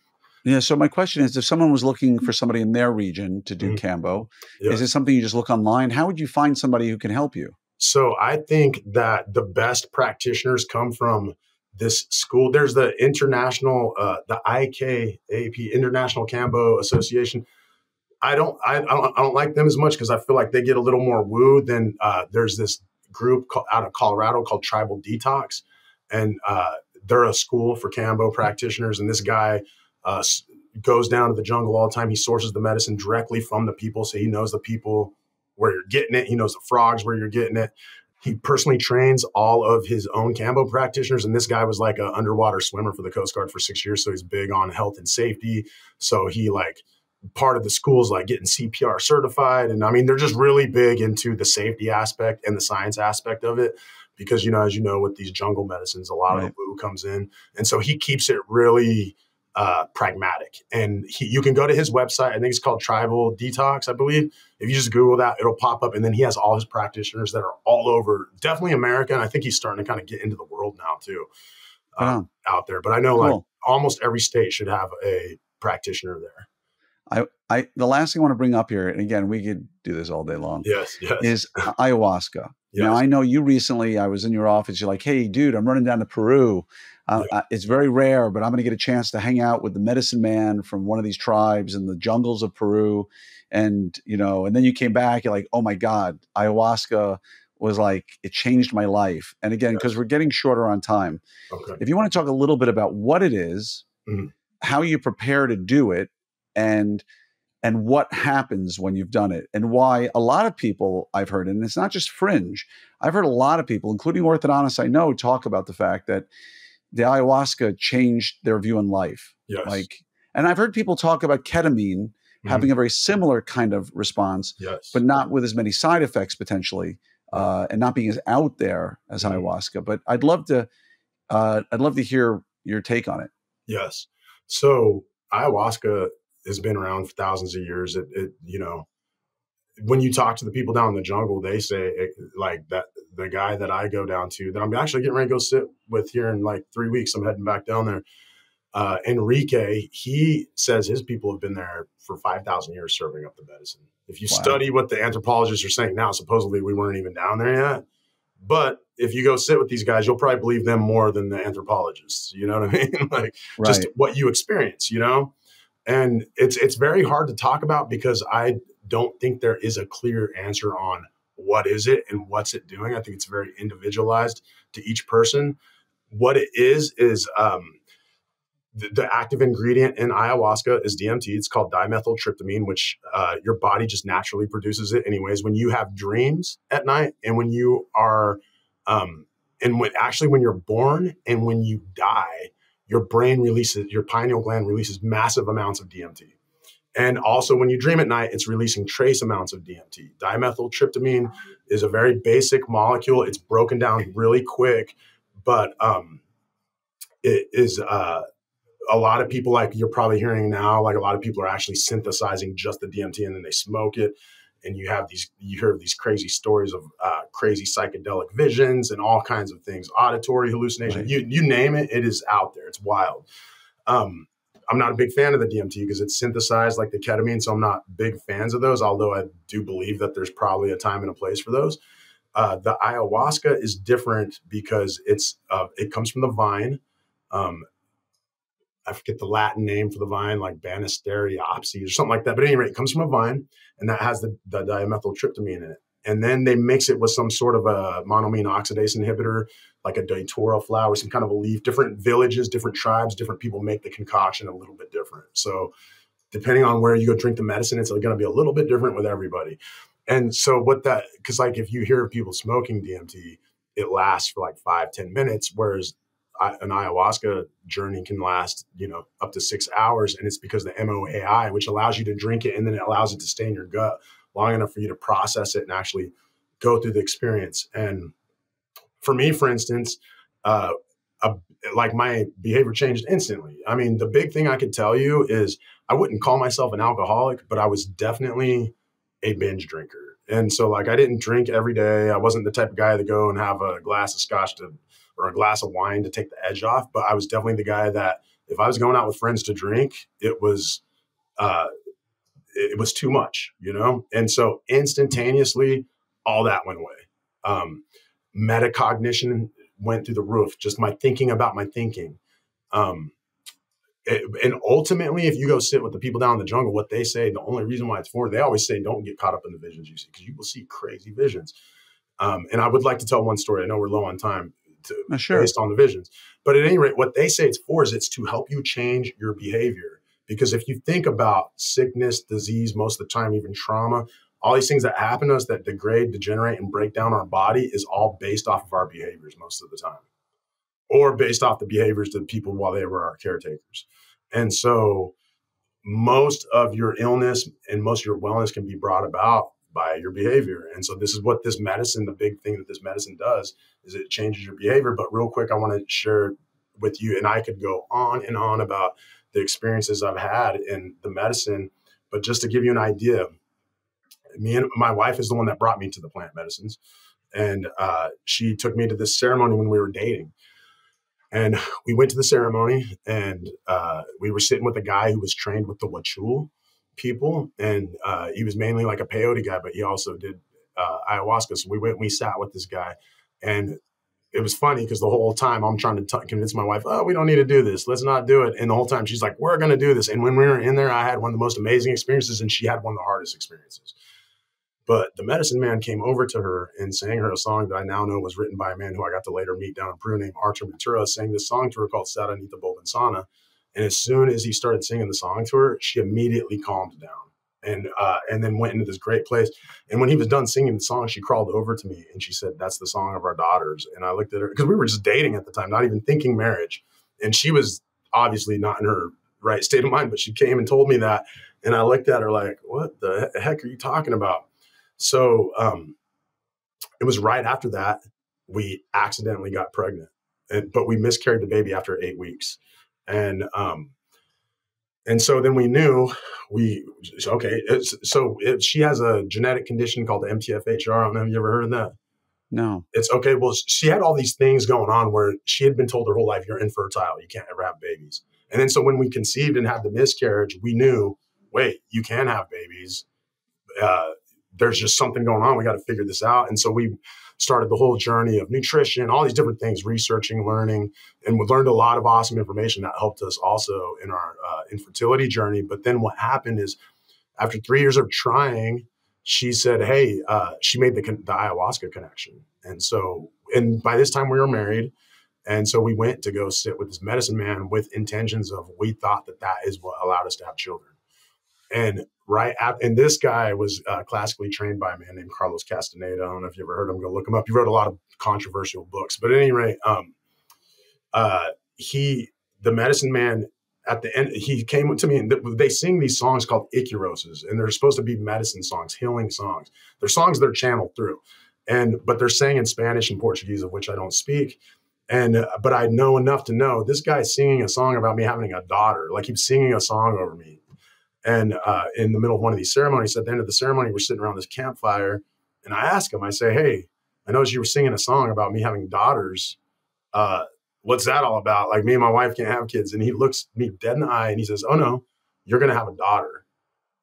Yeah. So my question is, if someone was looking for somebody in their region to do Mhm. Kambo, Yeah. is it something you just look online? How would you find somebody who can help you? So I think that the best practitioners come from this school. There's the international, uh, the IKAP, International Kambo Association. I don't, I, I don't, I don't like them as much because I feel like they get a little more woo than uh, there's this group called, out of Colorado called Tribal Detox, and uh, they're a school for Kambo practitioners. And this guy uh, goes down to the jungle all the time. He sources the medicine directly from the people, so he knows the people where you're getting it. He knows the frogs where you're getting it. He personally trains all of his own Kambo practitioners. And this guy was like an underwater swimmer for the Coast Guard for six years. So he's big on health and safety. So he like part of the schools like getting CPR certified. And I mean, they're just really big into the safety aspect and the science aspect of it. Because, you know, as you know, with these jungle medicines, a lot of the woo comes in. And so he keeps it really uh, pragmatic. And he, you can go to his website. I think it's called Tribal Detox, I believe. If you just Google that, it'll pop up. And then he has all his practitioners that are all over, definitely America. And I think he's starting to kind of get into the world now too, uh, on. out there. But I know like almost every state should have a practitioner there. I the last thing I want to bring up here, and again, we could do this all day long, Yes, yes, is ayahuasca. Now, yes. I know you recently, I was in your office. You're like, hey, dude, I'm running down to Peru. Uh, uh, it's very rare, but I'm going to get a chance to hang out with the medicine man from one of these tribes in the jungles of Peru. And, you know, and then you came back, you're like, oh my God, ayahuasca was like, it changed my life. And again, because we're getting shorter on time, Okay. if you want to talk a little bit about what it is, Mhm. how you prepare to do it, and and what happens when you've done it, and why a lot of people I've heard, and it's not just fringe, I've heard a lot of people, including orthodontists I know, talk about the fact that the ayahuasca changed their view on life. Yes. Like, and I've heard people talk about ketamine Mhm. having a very similar kind of response, yes. but not with as many side effects potentially, uh, and not being as out there as Mhm. ayahuasca. But I'd love to, uh, I'd love to hear your take on it. Yes. So ayahuasca has been around for thousands of years. It, it, you know, when you talk to the people down in the jungle, they say it, like that. The guy that I go down to, that I'm actually getting ready to go sit with here in like three weeks. I'm heading back down there. Uh, Enrique, he says his people have been there for five thousand years serving up the medicine. If you Wow. study what the anthropologists are saying now, supposedly we weren't even down there yet. But if you go sit with these guys, you'll probably believe them more than the anthropologists. You know what I mean? like Right. just what you experience, you know? And it's it's very hard to talk about because I don't think there is a clear answer on what is it and what's it doing. I think it's very individualized to each person. What it is is um, the, the, active ingredient in ayahuasca is DMT. It's called dimethyltryptamine, which uh, your body just naturally produces it anyways. When you have dreams at night, and when you are, um, and when actually when you're born and when you die, your brain releases, your pineal gland releases massive amounts of DMT. And also, when you dream at night, it's releasing trace amounts of DMT. Dimethyltryptamine is a very basic molecule. It's broken down really quick, but um, it is uh, a lot of people, like you're probably hearing now, like a lot of people are actually synthesizing just the DMT and then they smoke it. And you have these, you hear these crazy stories of uh, crazy psychedelic visions and all kinds of things, auditory hallucination. Right. You you name it, it is out there. It's wild. Um, I'm not a big fan of the DMT because it's synthesized like the ketamine, so I'm not big fans of those. Although I do believe that there's probably a time and a place for those. Uh, the ayahuasca is different because it's uh, it comes from the vine. Um, I forget the Latin name for the vine, like Banisteriopsis or something like that. But at any rate, it comes from a vine, and that has the, the dimethyltryptamine in it. And then they mix it with some sort of a monoamine oxidase inhibitor, like a datura flower, some kind of a leaf. Different villages, different tribes, different people make the concoction a little bit different. So depending on where you go drink the medicine, it's going to be a little bit different with everybody. And so what that, because like if you hear people smoking DMT, it lasts for like five ten minutes, whereas an ayahuasca journey can last, you know, up to six hours, and it's because the MAOI, which allows you to drink it and then it allows it to stay in your gut long enough for you to process it and actually go through the experience. And for me, for instance, uh, a, like my behavior changed instantly. I mean, the big thing I could tell you is I wouldn't call myself an alcoholic, but I was definitely a binge drinker. And so, like, I didn't drink every day. I wasn't the type of guy to go and have a glass of scotch to or a glass of wine to take the edge off. But I was definitely the guy that if I was going out with friends to drink, it was uh, it was too much, you know. And so instantaneously, all that went away. Um, metacognition went through the roof. Just my thinking about my thinking. Um, it, and ultimately, if you go sit with the people down in the jungle, what they say, the only reason why it's for, they always say, don't get caught up in the visions you see, because you will see crazy visions. Um, and I would like to tell one story. I know we're low on time to, uh, sure. based on the visions. But at any rate, what they say it's for is it's to help you change your behavior. Because if you think about sickness, disease, most of the time, even trauma, all these things that happen to us that degrade, degenerate, and break down our body is all based off of our behaviors most of the time, or based off the behaviors of people while they were our caretakers. And so, most of your illness and most of your wellness can be brought about by your behavior. And so this is what this medicine, the big thing that this medicine does is it changes your behavior. But real quick, I want to share with you, and I could go on and on about the experiences I've had in the medicine. But just to give you an idea, me and my wife is the one that brought me to the plant medicines. And uh, she took me to this ceremony when we were dating. And we went to the ceremony and uh, we were sitting with a guy who was trained with the Huichol people, and uh, he was mainly like a peyote guy, but he also did uh, ayahuasca. So we went, we sat with this guy, and it was funny because the whole time I'm trying to t- convince my wife, oh, we don't need to do this. Let's not do it. And the whole time she's like, we're going to do this. And when we were in there, I had one of the most amazing experiences, and she had one of the hardest experiences. But the medicine man came over to her and sang her a song that I now know was written by a man who I got to later meet down in Peru named Artur Matura, sang this song to her called Saranita Bobansana. And as soon as he started singing the song to her, she immediately calmed down and uh, and then went into this great place. And when he was done singing the song, she crawled over to me and she said, "That's the song of our daughters." And I looked at her because we were just dating at the time, not even thinking marriage. And she was obviously not in her right state of mind, but she came and told me that, and I looked at her like, "What the heck are you talking about?" So um, it was right after that we accidentally got pregnant, and, but we miscarried the baby after eight weeks and um, and so then we knew we okay. so it, she has a genetic condition called MTHFR. I don't know. Have you ever heard of that? No. It's okay. Well, she had all these things going on where she had been told her whole life, "You're infertile. You can't ever have babies." And then so when we conceived and had the miscarriage, we knew, wait, you can have babies. Uh, there's just something going on. We got to figure this out. And so we started the whole journey of nutrition, all these different things, researching, learning, and we learned a lot of awesome information that helped us also in our uh, infertility journey. But then what happened is after three years of trying, she said, Hey, uh, she made the, the ayahuasca connection. And so, and by this time we were married. And so we went to go sit with this medicine man with intentions of we thought that that is what allowed us to have children. And right at, and this guy was uh, classically trained by a man named Carlos Castaneda. I don't know if you ever heard him. Go look him up. He wrote a lot of controversial books, but at any rate, um, uh, he, the medicine man, at the end, he came to me and they sing these songs called Ikiroses, and they're supposed to be medicine songs, healing songs. They're songs they're channeled through, and but they're sang in Spanish and Portuguese, of which I don't speak. And uh, but I know enough to know this guy's singing a song about me having a daughter, like he's singing a song over me and uh, in the middle of one of these ceremonies, at the end of the ceremony, we're sitting around this campfire, and I ask him, I say, "Hey, I noticed you were singing a song about me having daughters. Uh, what's that all about? Like me and my wife can't have kids." And he looks me dead in the eye and he says, "Oh no, you're going to have a daughter."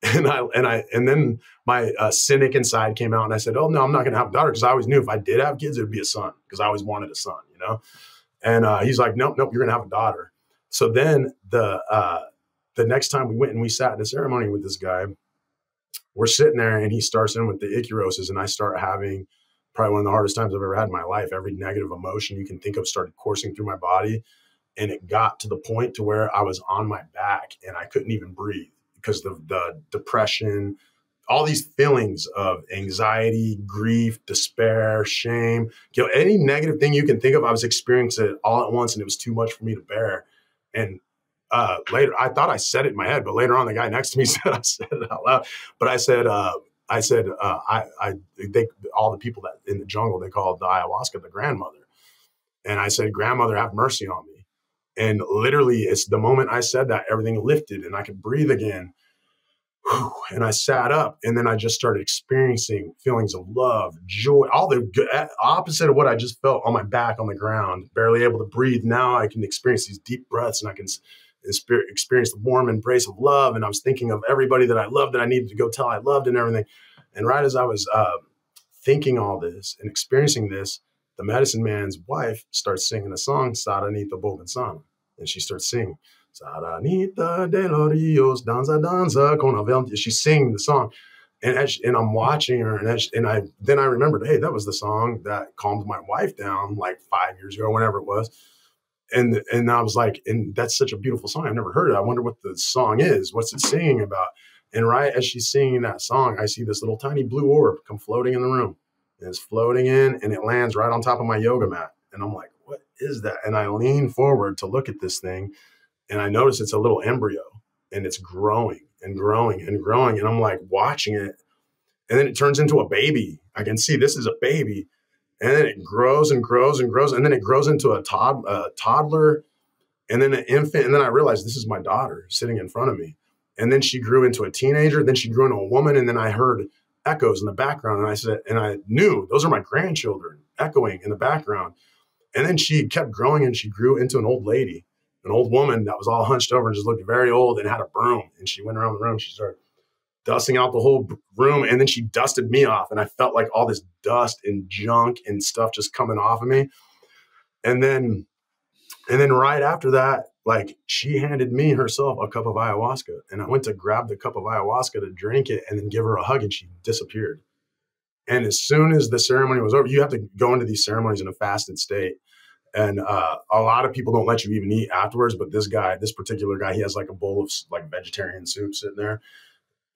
And I and I and then my uh, cynic inside came out and I said, "Oh no, I'm not going to have a daughter because I always knew if I did have kids, it would be a son because I always wanted a son, you know." And uh, he's like, "Nope, nope, you're going to have a daughter." So then the uh, the next time we went and we sat in a ceremony with this guy, we're sitting there and he starts in with the ikiroses, and I start having probably one of the hardest times I've ever had in my life. Every negative emotion you can think of started coursing through my body. And it got to the point to where I was on my back and I couldn't even breathe because the, the depression, all these feelings of anxiety, grief, despair, shame, you know, any negative thing you can think of, I was experiencing it all at once and it was too much for me to bear. And uh, later, I thought I said it in my head, but later on, the guy next to me said I said it out loud. But I said, uh, I said, uh, I, I, they, all the people that in the jungle they called the ayahuasca the grandmother, and I said, grandmother, have mercy on me. And literally, it's the moment I said that everything lifted and I could breathe again. And I sat up, and then I just started experiencing feelings of love, joy, all the good, opposite of what I just felt on my back on the ground, barely able to breathe. Now I can experience these deep breaths, and I can experienced the warm embrace of love. And I was thinking of everybody that I loved that I needed to go tell I loved and everything. And right as I was uh, thinking all this and experiencing this, the medicine man's wife starts singing a song, Saranita Bogansana. And she starts singing, Saranita de los Rios, danza, danza, con el She's singing the song. And, as, and I'm watching her, and, as, and I then I remembered, hey, that was the song that calmed my wife down like five years ago, whenever it was and and I was like, and that's such a beautiful song. I've never heard it. I wonder what the song is. What's it singing about? And right as she's singing that song, I see this little tiny blue orb come floating in the room. And it's floating in and it lands right on top of my yoga mat. And I'm like, what is that? And I lean forward to look at this thing and I notice it's a little embryo and it's growing and growing and growing. And I'm like watching it. And then it turns into a baby. I can see this is a baby and then it grows and grows and grows, and then it grows into a, tod- a toddler, and then an infant, and then I realized this is my daughter sitting in front of me, and then she grew into a teenager, then she grew into a woman, and then I heard echoes in the background, and I said, and I knew those are my grandchildren echoing in the background, and then she kept growing, and she grew into an old lady, an old woman that was all hunched over and just looked very old and had a broom, and she went around the room, she started dusting out the whole room. And then she dusted me off. And I felt like all this dust and junk and stuff just coming off of me. And then, and then right after that, like she handed me herself a cup of ayahuasca. And I went to grab the cup of ayahuasca to drink it and then give her a hug. And she disappeared. And as soon as the ceremony was over, you have to go into these ceremonies in a fasted state. And uh, a lot of people don't let you even eat afterwards. But this guy, this particular guy, he has like a bowl of like vegetarian soup sitting there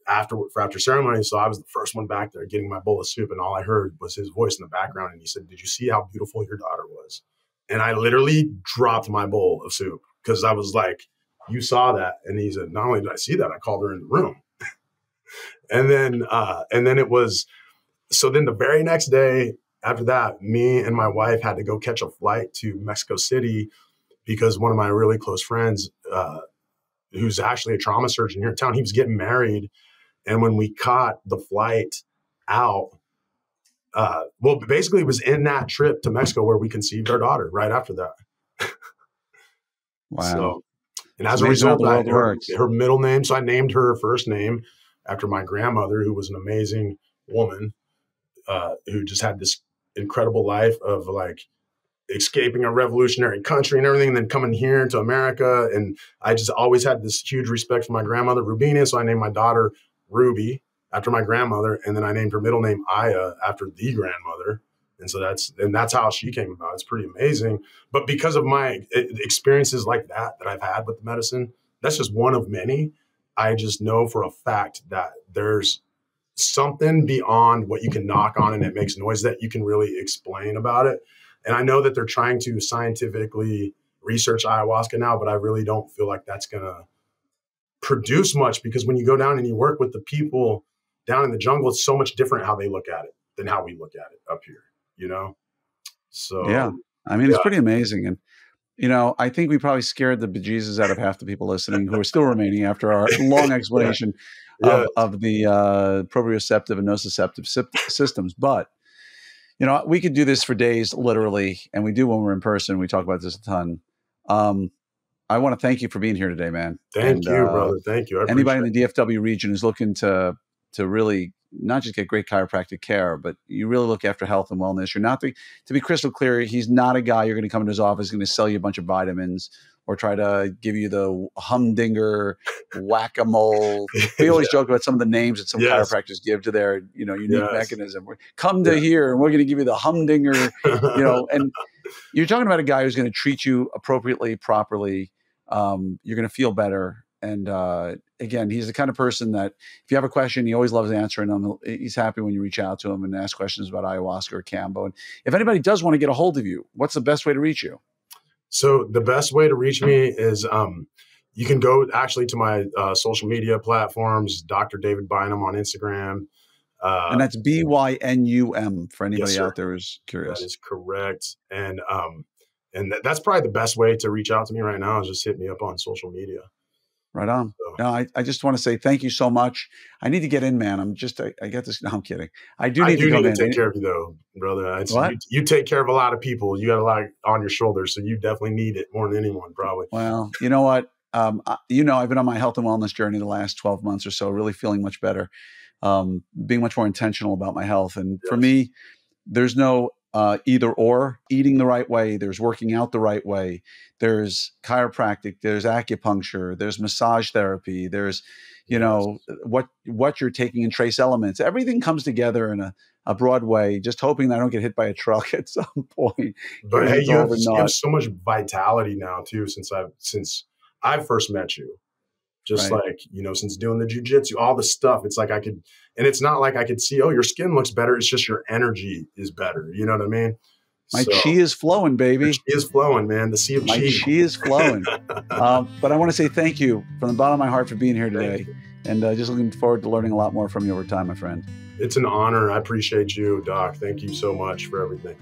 after for after ceremony. So I was the first one back there getting my bowl of soup, and all I heard was his voice in the background, and he said, "Did you see how beautiful your daughter was?" And I literally dropped my bowl of soup because I was like, "You saw that," and he said, "Not only did I see that, I called her in the room." and then uh, and then it was so then the very next day after that, me and my wife had to go catch a flight to Mexico City because one of my really close friends, uh, who's actually a trauma surgeon here in town, he was getting married and when we caught the flight out, uh, well, basically, it was in that trip to Mexico where we conceived our daughter right after that. wow. So, and as a result, I, her, her, middle name, so I named her first name after my grandmother, who was an amazing woman uh, who just had this incredible life of like escaping a revolutionary country and everything, and then coming here to America. And I just always had this huge respect for my grandmother, Rubina. So I named my daughter Ruby after my grandmother, and then I named her middle name Aya after the grandmother. And so that's and that's how she came about. It's pretty amazing. But because of my eh, experiences like that that I've had with the medicine, that's just one of many. I just know for a fact that there's something beyond what you can knock on and it makes noise that you can really explain about it. And I know that they're trying to scientifically research ayahuasca now, but I really don't feel like that's going to produce much because when you go down and you work with the people down in the jungle, it's so much different how they look at it than how we look at it up here, you know? So, yeah, I mean, yeah. it's pretty amazing. And, you know, I think we probably scared the bejesus out of half the people listening who are still remaining after our long explanation yeah. of, of, the uh, proprioceptive and nociceptive systems. But, you know, we could do this for days, literally, and we do when we're in person. We talk about this a ton. Um, I want to thank you for being here today, man. Thank and, you, uh, brother. Thank you. anybody in the DFW region is looking to to really not just get great chiropractic care, but you really look after health and wellness. You're not the, to be crystal clear. He's not a guy you're going to come into his office going to sell you a bunch of vitamins or try to give you the humdinger whack a mole. We always yeah. joke about some of the names that some yes. chiropractors give to their you know unique yes. mechanism. Come to yeah. here, and we're going to give you the humdinger. you know, and you're talking about a guy who's going to treat you appropriately, properly. Um, you're going to feel better and uh, again, he's the kind of person that if you have a question, he always loves answering them. He's happy when you reach out to him and ask questions about ayahuasca or kambo. And if anybody does want to get a hold of you, what's the best way to reach you? So the best way to reach me is um, you can go actually to my uh, social media platforms, Dr. David Bynum on Instagram. Uh, and that's B Y N U M for anybody yes, out there who's curious. That is correct. And um, and th- that's probably the best way to reach out to me right now is just hit me up on social media. Right on. No, I, I just want to say thank you so much. I need to get in, man. I'm just, I, I get this. No, I'm kidding. I do need I do to need to take care of you, though, brother. You, you, take care of a lot of people. You got a lot on your shoulders, so you definitely need it more than anyone, probably. Well, you know what? Um, I, you know, I've been on my health and wellness journey the last 12 months or so, really feeling much better, um, being much more intentional about my health. And yes. for me, there's no uh, either or eating the right way there's working out the right way there's chiropractic there's acupuncture there's massage therapy there's you know what what you're taking in trace elements. Everything comes together in a, a broad way just hoping that i don't get hit by a truck at some point but hey you have, you have so much vitality now too since i've since i first met you just right. like you know since doing the jujitsu all the stuff it's like i could and it's not like i could see oh your skin looks better. It's just your energy is better. You know what i mean? My so, chi is flowing baby. chi is flowing man. The sea of chi. my chi, chi is flowing. Um, but i want to say thank you from the bottom of my heart for being here today and uh, just looking forward to learning a lot more from you over time my friend. It's an honor. I appreciate you doc. Thank you so much for everything